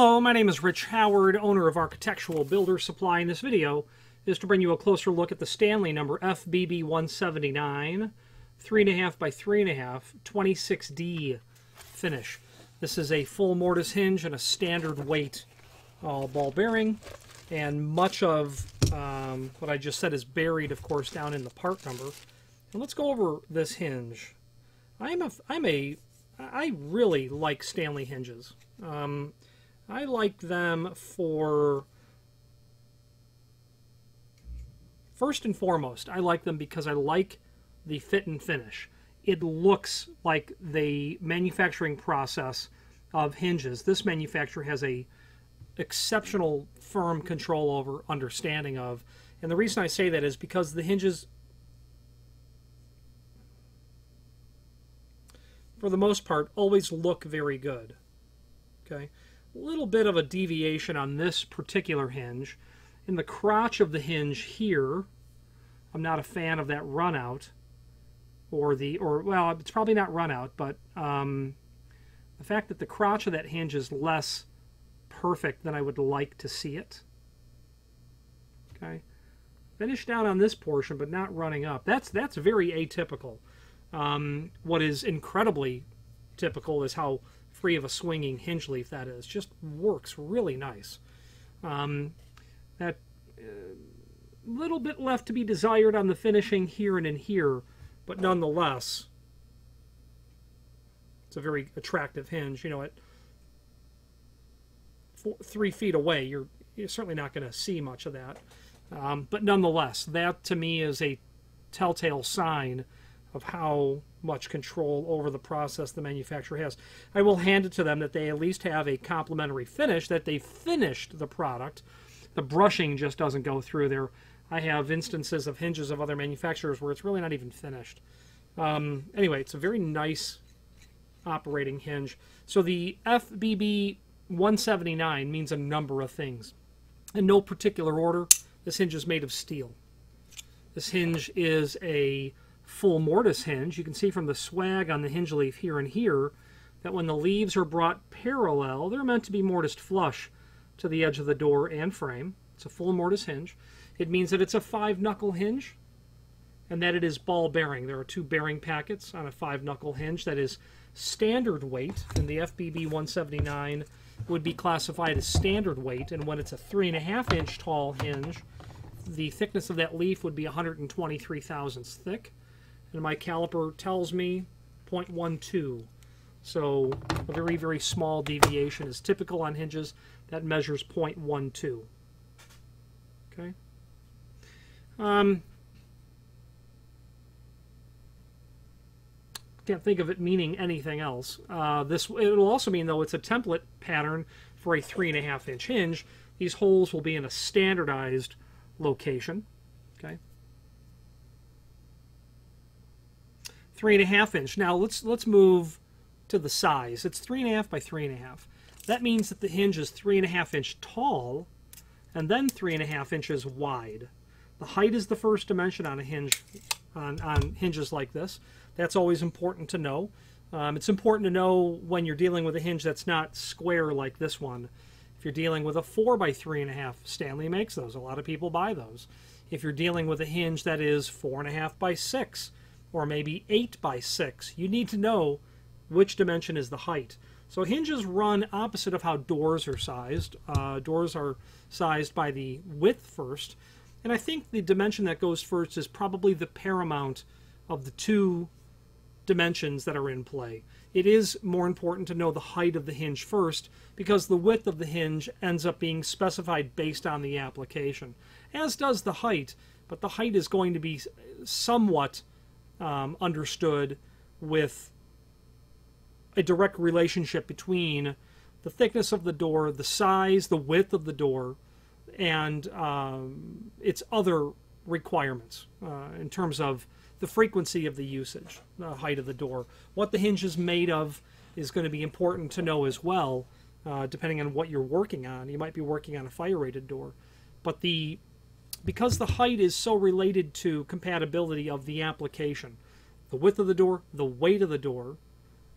Hello, my name is Rich Howard, owner of Architectural Builder Supply, and this video is to bring you a closer look at the Stanley number FBB179, 3.5 by 3.5, 26D finish. This is a full mortise hinge and a standard weight uh, ball bearing, and much of um, what I just said is buried, of course, down in the part number. And let's go over this hinge. I'm a, I'm a, I really like Stanley hinges. Um, I like them for first and foremost, I like them because I like the fit and finish. It looks like the manufacturing process of hinges. This manufacturer has a exceptional firm control over understanding of. And the reason I say that is because the hinges for the most part always look very good. Okay little bit of a deviation on this particular hinge. In the crotch of the hinge here, I'm not a fan of that run out, or the, or well, it's probably not run out, but um, the fact that the crotch of that hinge is less perfect than I would like to see it. Okay, finish down on this portion, but not running up. That's that's very atypical. Um, what is incredibly typical is how free of a swinging hinge leaf that is. Just works really nice. Um, that uh, little bit left to be desired on the finishing here and in here, but nonetheless, it's a very attractive hinge. You know, at four, three feet away, you're, you're certainly not going to see much of that. Um, but nonetheless, that to me is a telltale sign of how much control over the process the manufacturer has. I will hand it to them that they at least have a complimentary finish, that they finished the product. The brushing just doesn't go through there. I have instances of hinges of other manufacturers where it's really not even finished. Um, anyway, it's a very nice operating hinge. So the FBB 179 means a number of things. In no particular order, this hinge is made of steel. This hinge is a full mortise hinge, you can see from the swag on the hinge leaf here and here that when the leaves are brought parallel, they're meant to be mortised flush to the edge of the door and frame. It's a full mortise hinge. It means that it's a five knuckle hinge and that it is ball bearing. There are two bearing packets on a five knuckle hinge that is standard weight, and the FBB 179 would be classified as standard weight. And when it's a three and a half inch tall hinge, the thickness of that leaf would be 123 thousandths thick and my caliper tells me 0.12. So a very, very small deviation is typical on hinges. That measures 0.12. Okay. Um, can't think of it meaning anything else. Uh, this it'll also mean though it's a template pattern for a three and a half inch hinge. These holes will be in a standardized location. Okay. Three and a half inch. Now let's let's move to the size. It's three and a half by three and a half. That means that the hinge is three and a half inch tall and then three and a half inches wide. The height is the first dimension on a hinge on, on hinges like this. That's always important to know. Um, it's important to know when you're dealing with a hinge that's not square like this one. If you're dealing with a 4 by 3.5, Stanley makes those. A lot of people buy those. If you're dealing with a hinge that is 4.5 by 6, or maybe 8 by 6. You need to know which dimension is the height. So hinges run opposite of how doors are sized. Uh, doors are sized by the width first, and I think the dimension that goes first is probably the paramount of the two dimensions that are in play. It is more important to know the height of the hinge first because the width of the hinge ends up being specified based on the application, as does the height, but the height is going to be somewhat um, understood with a direct relationship between the thickness of the door, the size, the width of the door, and um, its other requirements uh, in terms of the frequency of the usage, the height of the door. What the hinge is made of is going to be important to know as well, uh, depending on what you're working on. You might be working on a fire rated door. But the because the height is so related to compatibility of the application, the width of the door, the weight of the door,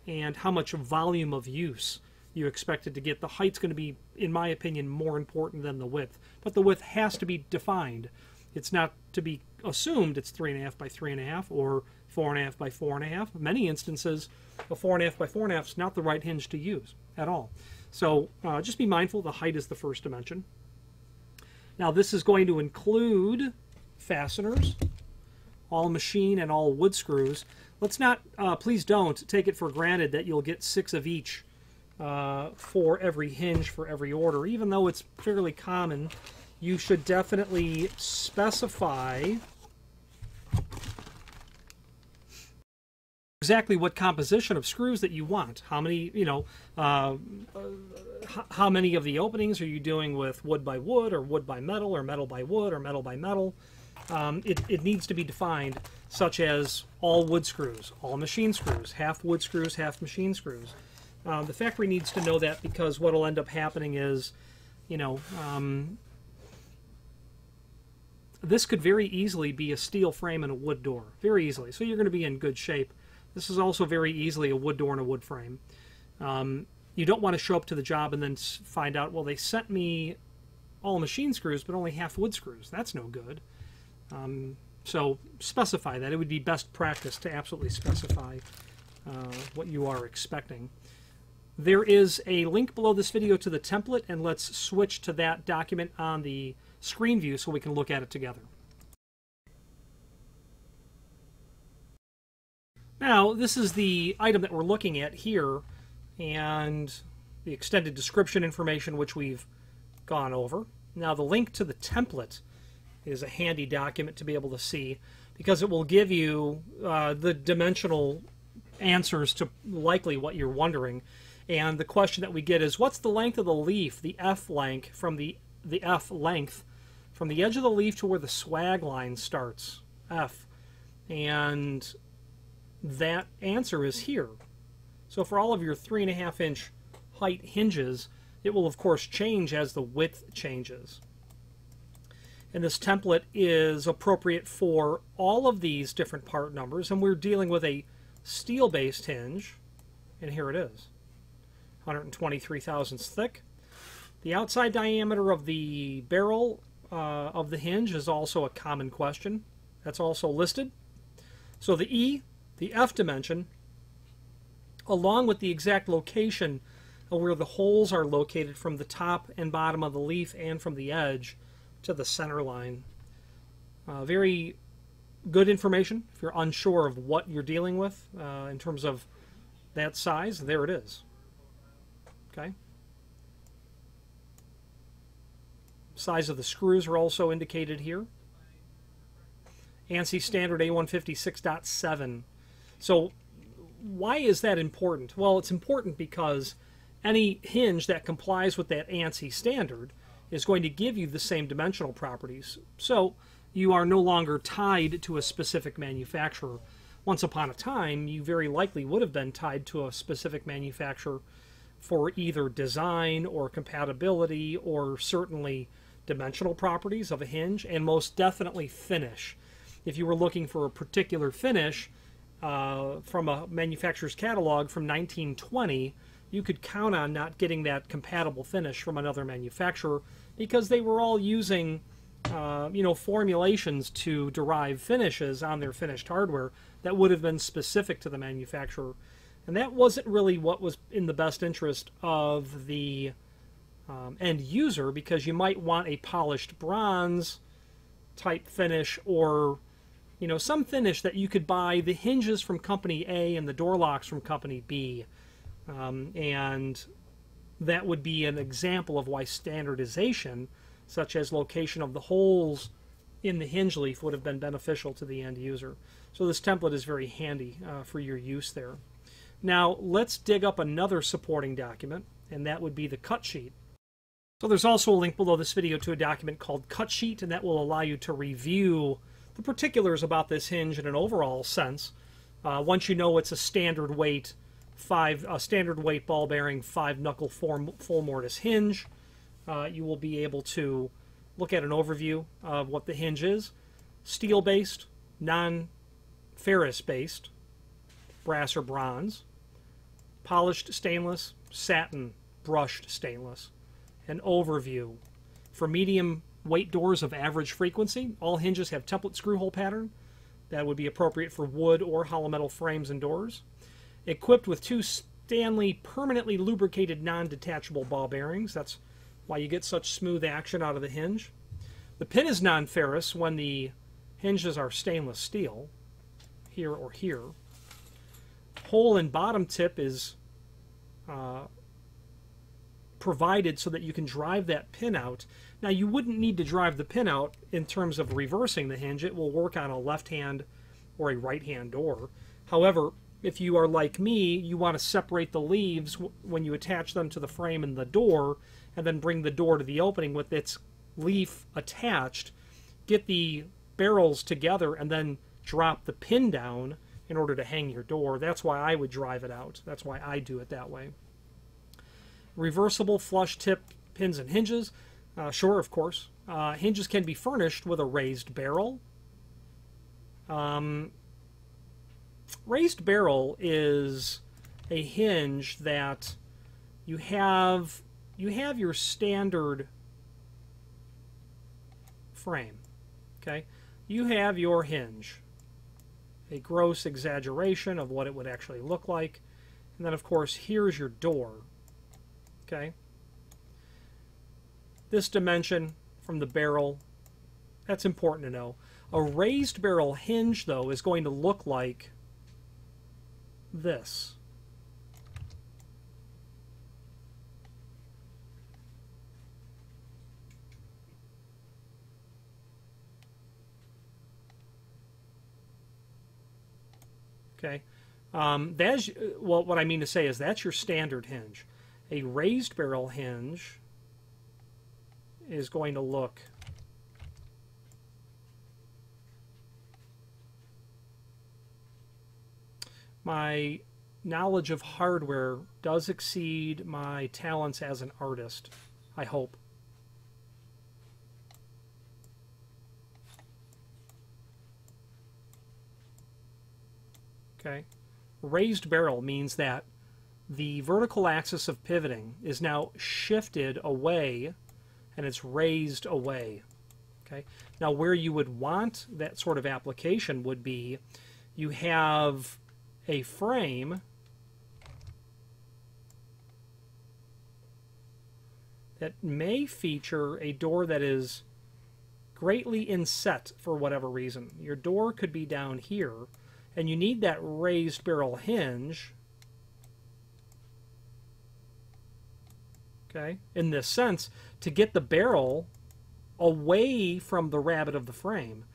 and how much volume of use you expected to get. The height's going to be, in my opinion, more important than the width. But the width has to be defined. It's not to be assumed it's three and a half by three and a half or four and a half by four and a half. In many instances, a four and a half by four and a half is not the right hinge to use at all. So uh, just be mindful the height is the first dimension. Now this is going to include fasteners, all machine and all wood screws. Let's not, uh, please don't take it for granted that you'll get six of each uh, for every hinge for every order. Even though it's fairly common, you should definitely specify exactly what composition of screws that you want. How many, you know, uh, how many of the openings are you doing with wood by wood or wood by metal or metal by wood or metal by metal? Um, it, it needs to be defined such as all wood screws, all machine screws, half wood screws, half machine screws. Um, the factory needs to know that because what will end up happening is, you know, um, this could very easily be a steel frame and a wood door, very easily. So you're going to be in good shape. This is also very easily a wood door and a wood frame. Um, you don't want to show up to the job and then find out, well, they sent me all machine screws, but only half wood screws. That's no good. Um, so specify that. It would be best practice to absolutely specify uh, what you are expecting. There is a link below this video to the template, and let's switch to that document on the screen view so we can look at it together. Now, this is the item that we're looking at here, and the extended description information which we've gone over. Now, the link to the template is a handy document to be able to see because it will give you uh, the dimensional answers to likely what you're wondering. And the question that we get is, what's the length of the leaf, the F length, from the, the F length, from the edge of the leaf to where the swag line starts, F. And that answer is here. So for all of your three and a half inch height hinges, it will of course change as the width changes. And this template is appropriate for all of these different part numbers, and we're dealing with a steel-based hinge, and here it is, 123 thousandths thick. The outside diameter of the barrel uh, of the hinge is also a common question. That's also listed. So the E the F dimension, along with the exact location of where the holes are located from the top and bottom of the leaf and from the edge to the center line. Uh, very good information if you're unsure of what you're dealing with uh, in terms of that size. There it is. Okay. Size of the screws are also indicated here. ANSI standard A156.7 so why is that important? Well, it's important because any hinge that complies with that ANSI standard is going to give you the same dimensional properties. So you are no longer tied to a specific manufacturer. Once upon a time, you very likely would have been tied to a specific manufacturer for either design or compatibility or certainly dimensional properties of a hinge and most definitely finish. If you were looking for a particular finish, uh, from a manufacturer's catalog from 1920, you could count on not getting that compatible finish from another manufacturer because they were all using, uh, you know, formulations to derive finishes on their finished hardware that would have been specific to the manufacturer. And that wasn't really what was in the best interest of the um, end user because you might want a polished bronze type finish or you know, some finish that you could buy the hinges from company A and the door locks from company B. Um, and that would be an example of why standardization, such as location of the holes in the hinge leaf, would have been beneficial to the end user. So this template is very handy uh, for your use there. Now let's dig up another supporting document, and that would be the cut sheet. So there's also a link below this video to a document called Cut Sheet, and that will allow you to review the particulars about this hinge in an overall sense. Uh, once you know it's a standard weight five a standard weight ball bearing five knuckle full, full mortise hinge, uh, you will be able to look at an overview of what the hinge is. Steel based, non ferrous based, brass or bronze, polished stainless, satin, brushed stainless. An overview. For medium weight doors of average frequency, all hinges have template screw hole pattern. That would be appropriate for wood or hollow metal frames and doors. Equipped with two Stanley permanently lubricated non-detachable ball bearings. That's why you get such smooth action out of the hinge. The pin is non-ferrous when the hinges are stainless steel, here or here. Hole and bottom tip is uh, provided so that you can drive that pin out. Now you wouldn't need to drive the pin out in terms of reversing the hinge. It will work on a left hand or a right hand door. However, if you are like me, you want to separate the leaves when you attach them to the frame and the door, and then bring the door to the opening with its leaf attached. Get the barrels together and then drop the pin down in order to hang your door. That's why I would drive it out. That's why I do it that way. Reversible flush tip pins and hinges. Uh, sure, of course. Uh, hinges can be furnished with a raised barrel. Um, raised barrel is a hinge that you have you have your standard frame okay you have your hinge a gross exaggeration of what it would actually look like and then of course here's your door okay this dimension from the barrel that's important to know a raised barrel hinge though is going to look like this. Okay. Um, that's, well, what I mean to say is that's your standard hinge. A raised barrel hinge is going to look my knowledge of hardware does exceed my talents as an artist, I hope. Okay. Raised barrel means that the vertical axis of pivoting is now shifted away and it's raised away. Okay. Now where you would want that sort of application would be you have a frame that may feature a door that is greatly inset for whatever reason. Your door could be down here, and you need that raised barrel hinge. Okay, in this sense, to get the barrel away from the rabbet of the frame.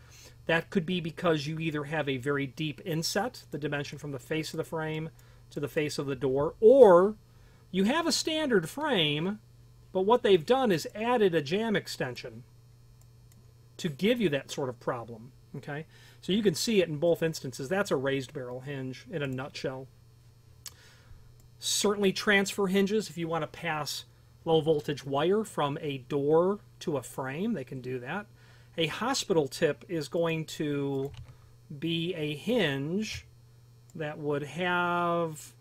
That could be because you either have a very deep inset, the dimension from the face of the frame to the face of the door, or you have a standard frame, but what they've done is added a jamb extension to give you that sort of problem. Okay, so you can see it in both instances. That's a raised barrel hinge in a nutshell. Certainly transfer hinges if you want to pass low voltage wire from a door to a frame, they can do that. A hospital tip is going to be a hinge that would have,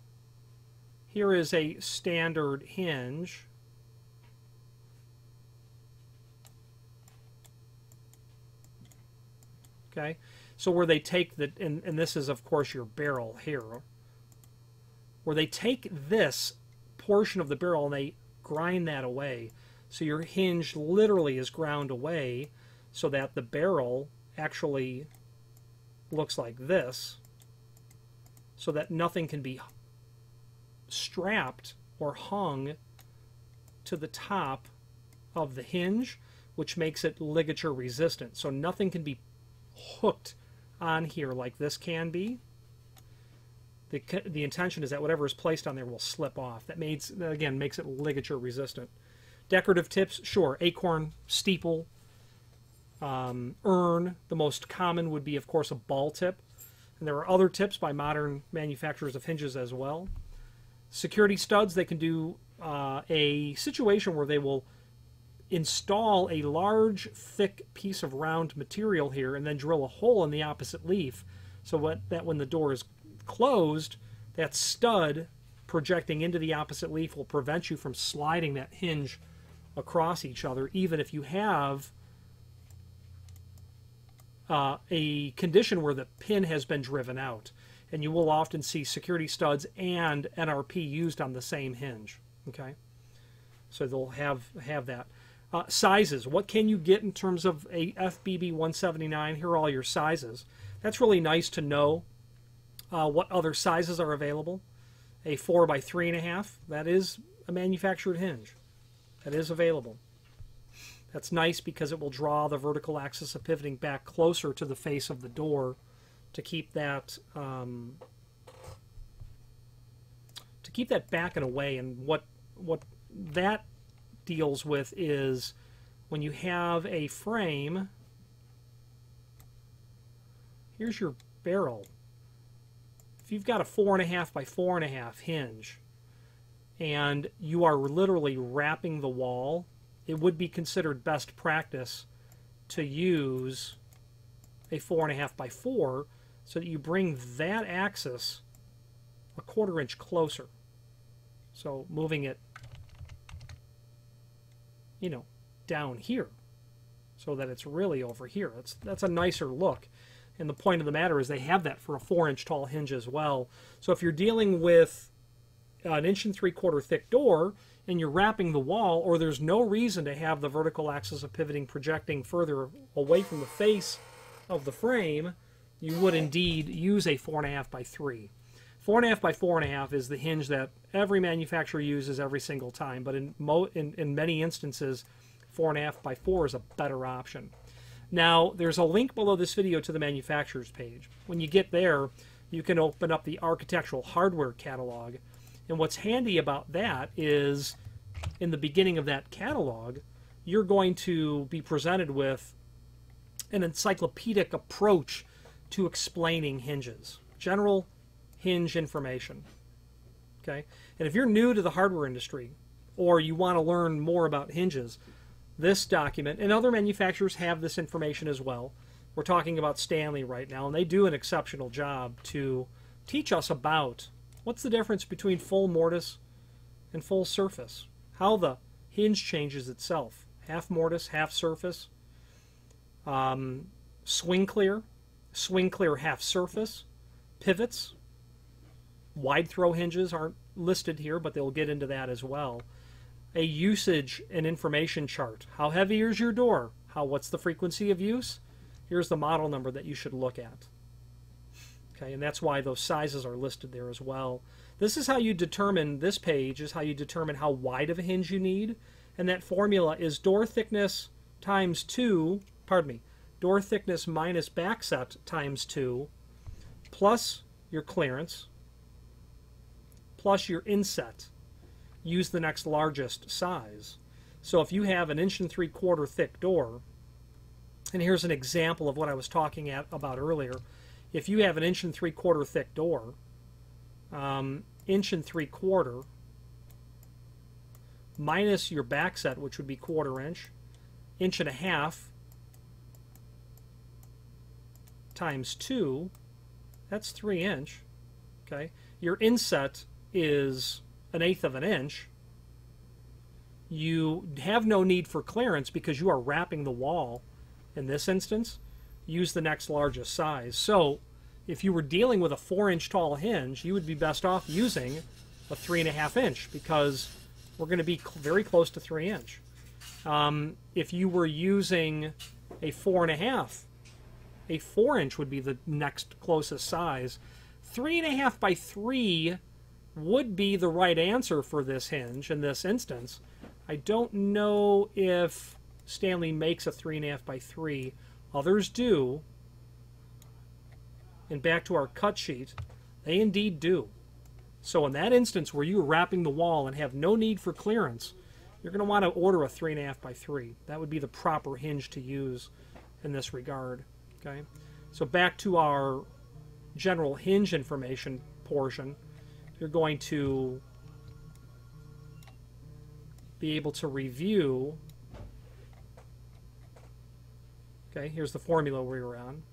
here is a standard hinge. Okay, so where they take the, and, and this is of course your barrel here, where they take this portion of the barrel and they grind that away. So your hinge literally is ground away so that the barrel actually looks like this so that nothing can be strapped or hung to the top of the hinge which makes it ligature resistant so nothing can be hooked on here like this can be the, the intention is that whatever is placed on there will slip off that makes again makes it ligature resistant decorative tips sure acorn steeple um, urn. The most common would be, of course, a ball tip. And there are other tips by modern manufacturers of hinges as well. Security studs, they can do uh, a situation where they will install a large, thick piece of round material here and then drill a hole in the opposite leaf so what, that when the door is closed, that stud projecting into the opposite leaf will prevent you from sliding that hinge across each other, even if you have uh, a condition where the pin has been driven out. And you will often see security studs and NRP used on the same hinge. Okay, so they'll have have that. Uh, sizes. What can you get in terms of a FBB 179? Here are all your sizes. That's really nice to know uh, what other sizes are available. A 4 by 3.5, that is a manufactured hinge. That is available. That's nice because it will draw the vertical axis of pivoting back closer to the face of the door to keep that um, to keep that back and away. And what what that deals with is when you have a frame. Here's your barrel. You've got a four and a half by four and a half hinge, and you are literally wrapping the wall it would be considered best practice to use a four and a half by four so that you bring that axis a quarter inch closer. So moving it, you know, down here so that it's really over here. That's, that's a nicer look. And the point of the matter is they have that for a four inch tall hinge as well. So if you're dealing with an inch and three quarter thick door, and you're wrapping the wall, or there's no reason to have the vertical axis of pivoting projecting further away from the face of the frame, you would indeed use a 4.5 by 3. 4.5 by 4.5 is the hinge that every manufacturer uses every single time, but in, in, in many instances, 4.5 by 4 is a better option. Now, there's a link below this video to the manufacturer's page. When you get there, you can open up the architectural hardware catalog and what's handy about that is in the beginning of that catalog, you're going to be presented with an encyclopedic approach to explaining hinges, general hinge information. Okay? And if you're new to the hardware industry or you want to learn more about hinges, this document and other manufacturers have this information as well. We're talking about Stanley right now, and they do an exceptional job to teach us about What's the difference between full mortise and full surface? How the hinge changes itself. Half mortise, half surface. Um, swing clear, swing clear half surface. Pivots. Wide throw hinges aren't listed here, but they'll get into that as well. A usage and information chart. How heavy is your door? How what's the frequency of use? Here's the model number that you should look at. Okay, and that's why those sizes are listed there as well. This is how you determine, this page is how you determine how wide of a hinge you need. And that formula is door thickness times 2, pardon me, door thickness minus backset times 2, plus your clearance, plus your inset. Use the next largest size. So if you have an inch and three quarter thick door, and here's an example of what I was talking at, about earlier, if you have an inch and three quarter thick door, um, inch and three quarter minus your back set, which would be quarter inch, inch and a half times two, that's three inch. Okay, your inset is an eighth of an inch. You have no need for clearance because you are wrapping the wall in this instance use the next largest size. So if you were dealing with a four inch tall hinge, you would be best off using a three and a half inch because we're going to be very close to three inch. Um, if you were using a four and a half, a four inch would be the next closest size. Three and a half by three would be the right answer for this hinge in this instance. I don't know if Stanley makes a three and a half by three. Others do. And back to our cut sheet, they indeed do. So in that instance where you're wrapping the wall and have no need for clearance, you're going to want to order a 3.5 by 3. That would be the proper hinge to use in this regard. Okay, So back to our general hinge information portion, you're going to be able to review Okay, here's the formula we were on.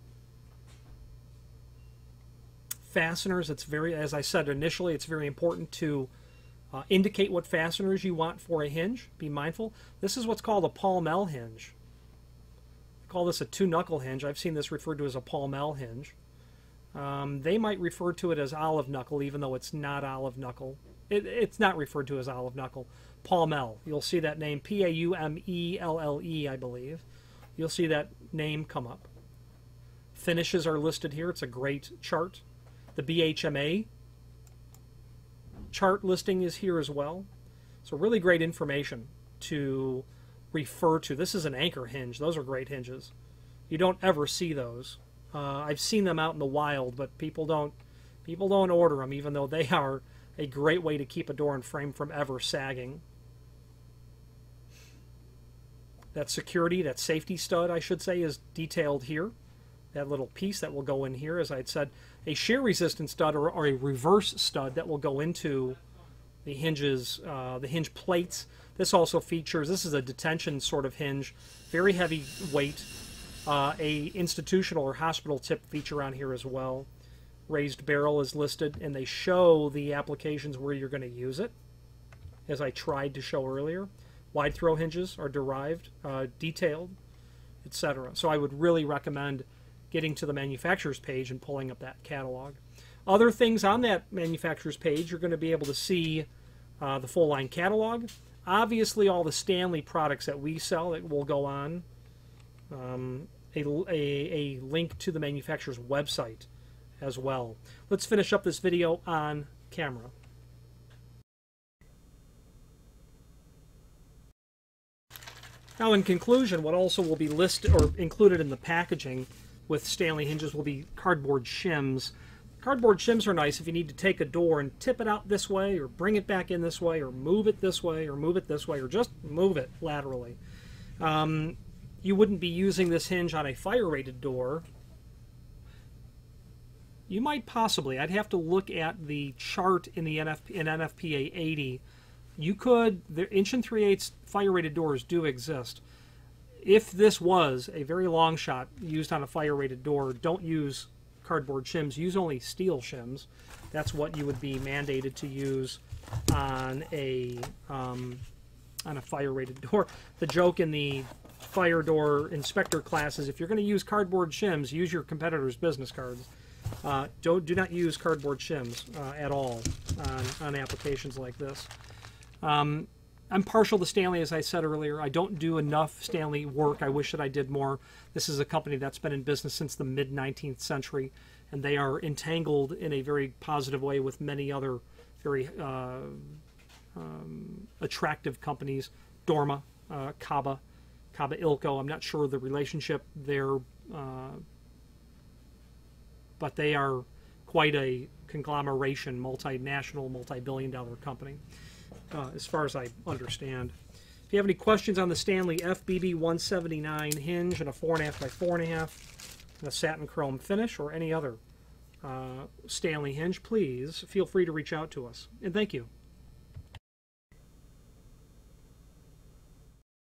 Fasteners, it's very, as I said initially, it's very important to Uh, indicate what fasteners you want for a hinge. Be mindful. This is what's called a Paumelle hinge. I call this a two-knuckle hinge. I've seen this referred to as a Paumelle hinge. Um, they might refer to it as olive knuckle, even though it's not olive knuckle. It, it's not referred to as olive knuckle. Paumelle. You'll see that name, P-A-U-M-E-L-L-E, I believe. You'll see that name come up. Finishes are listed here. It's a great chart. The BHMA chart listing is here as well. So really great information to refer to. This is an anchor hinge. Those are great hinges. You don't ever see those. Uh, I've seen them out in the wild, but people don't people don't order them, even though they are a great way to keep a door and frame from ever sagging. That security, that safety stud, I should say, is detailed here. That little piece that will go in here, as I had said, a shear resistant stud or, or a reverse stud that will go into the hinges, uh, the hinge plates. This also features, this is a detention sort of hinge, very heavy weight, uh, a institutional or hospital tip feature on here as well. Raised barrel is listed, and they show the applications where you're going to use it, as I tried to show earlier. Wide throw hinges are derived, uh, detailed, etc. So I would really recommend getting to the manufacturer's page and pulling up that catalog. Other things on that manufacturer's page, you're going to be able to see uh, the full line catalog. Obviously, all the Stanley products that we sell that will go on. Um, a, a, a link to the manufacturer's website as well. Let's finish up this video on camera. Now, in conclusion, what also will be listed or included in the packaging with Stanley hinges will be cardboard shims. Cardboard shims are nice if you need to take a door and tip it out this way, or bring it back in this way, or move it this way, or move it this way, or just move it laterally. Um, you wouldn't be using this hinge on a fire rated door. You might possibly. I'd have to look at the chart in the NFP, in NFPA 80 you could the inch and three eighths fire rated doors do exist. If this was a very long shot used on a fire rated door, don't use cardboard shims. Use only steel shims. That's what you would be mandated to use on a um, on a fire rated door. The joke in the fire door inspector classes. if you're going to use cardboard shims, use your competitor's business cards. Uh, don't do not use cardboard shims uh, at all on, on applications like this. Um, I'm partial to Stanley, as I said earlier. I don't do enough Stanley work. I wish that I did more. This is a company that's been in business since the mid 19th century, and they are entangled in a very positive way with many other very uh, um, attractive companies. Dorma, uh, Kaba, Kaba Ilco. I'm not sure the relationship there, uh, but they are quite a conglomeration, multinational, multi billion dollar company uh, as far as I understand. If you have any questions on the Stanley FBB 179 hinge and a 4.5 by 4.5 and a satin chrome finish or any other uh, Stanley hinge, please feel free to reach out to us. And thank you.